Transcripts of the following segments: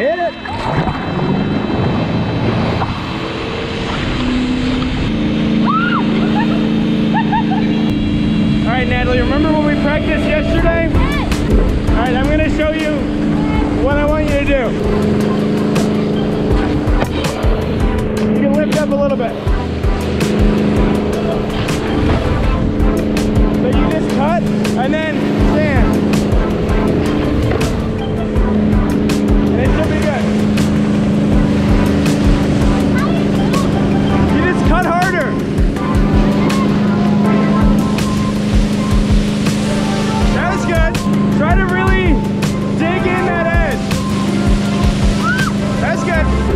Hit it. All right, Natalie, remember when we practiced yesterday? All right, I'm gonna show you what I want you to do. You can lift up a little bit.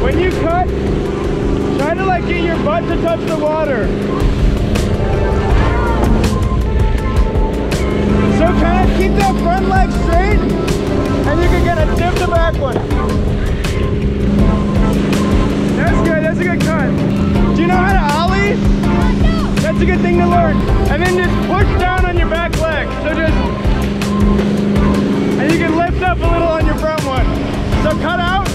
When you cut, try to like get your butt to touch the water. So kind of keep that front leg straight and you can get a dip to back one. That's good, that's a good cut. Do you know how to ollie? That's a good thing to learn. And then just push down on your back leg. So just, and you can lift up a little on your front one. So cut out.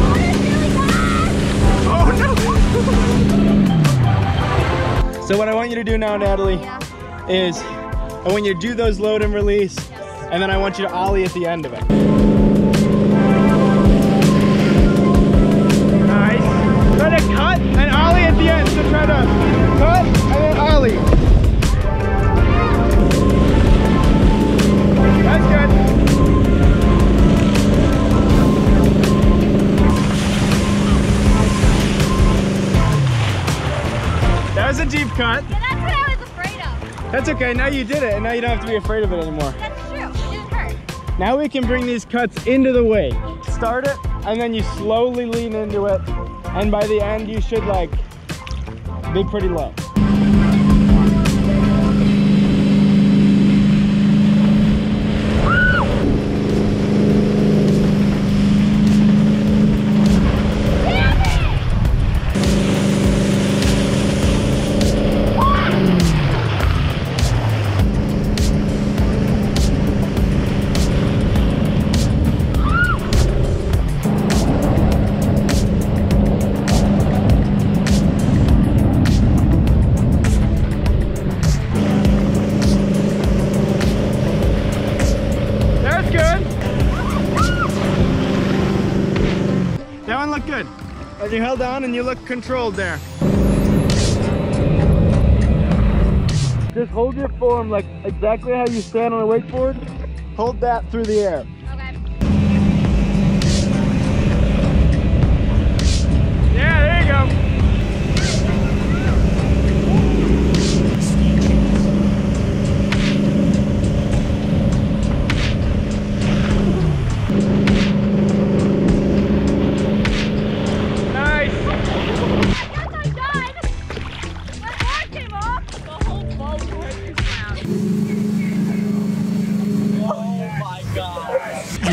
Water's really fast. Oh no. so what I want you to do now, Natalie, Yeah. is I want you to do those load and release, and then I want you to ollie at the end of it. Cut. Yeah, that's what I was afraid of. That's okay. Now you did it, and now you don't have to be afraid of it anymore. That's true. It didn't hurt. Now we can bring these cuts into the wake. Start it, and then you slowly lean into it, and by the end you should like be pretty low. That one looked good. And you held on and you look controlled there. Just hold your form like exactly how you stand on a wakeboard. Hold that through the air.